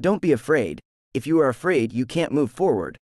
Don't be afraid. If you are afraid, you can't move forward.